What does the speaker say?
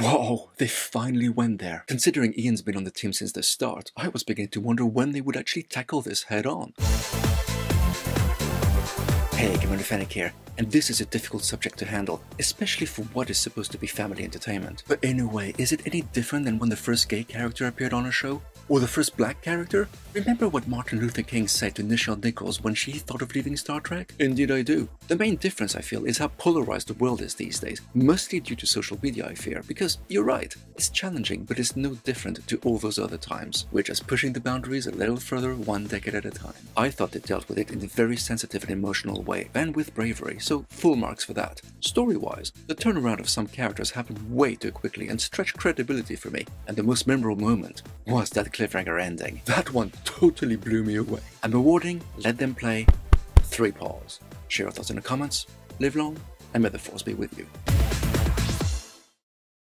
Whoa, they finally went there. Considering Ian's been on the team since the start, I was beginning to wonder when they would actually tackle this head on. Hey, Commander Fennec here, and this is a difficult subject to handle, especially for what is supposed to be family entertainment. But anyway, is it any different than when the first gay character appeared on a show? Or the first black character? Remember what Martin Luther King said to Nichelle Nichols when she thought of leaving Star Trek? Indeed I do. The main difference I feel is how polarized the world is these days, mostly due to social media I fear, because you're right, it's challenging but it's no different to all those other times. We're just pushing the boundaries a little further one decade at a time. I thought it dealt with it in a very sensitive and emotional way, and with bravery, so full marks for that. Story-wise, the turnaround of some characters happened way too quickly and stretched credibility for me, and the most memorable moment was that cliffhanger ending. That one totally blew me away. I'm awarding Let Them Play 3 paws. Share your thoughts in the comments, live long, and may the force be with you.